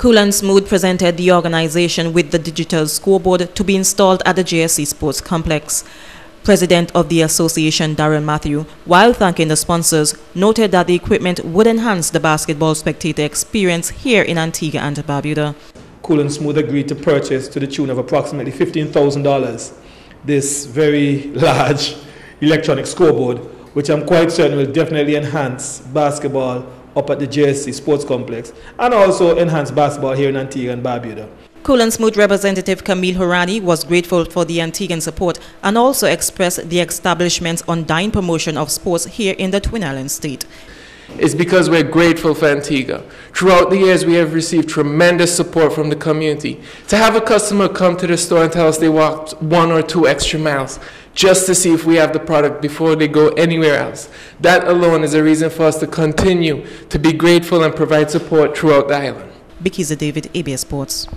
Cool and Smooth presented the organization with the digital scoreboard to be installed at the JSC Sports Complex. President of the association, Darren Matthew, while thanking the sponsors, noted that the equipment would enhance the basketball spectator experience here in Antigua and Barbuda. Cool and Smooth agreed to purchase to the tune of approximately $15,000 this very large electronic scoreboard, which I'm quite certain will definitely enhance basketball up at the JSC Sports Complex and also enhance basketball here in Antigua and Barbuda. Cool and Smooth representative Camille Horani was grateful for the Antiguan support and also expressed the establishment's undying promotion of sports here in the Twin Islands state. It's because we're grateful for Antigua. Throughout the years, we have received tremendous support from the community. To have a customer come to the store and tell us they walked one or two extra miles just to see if we have the product before they go anywhere else. That alone is a reason for us to continue to be grateful and provide support throughout the island. Bikiza David, ABS Sports.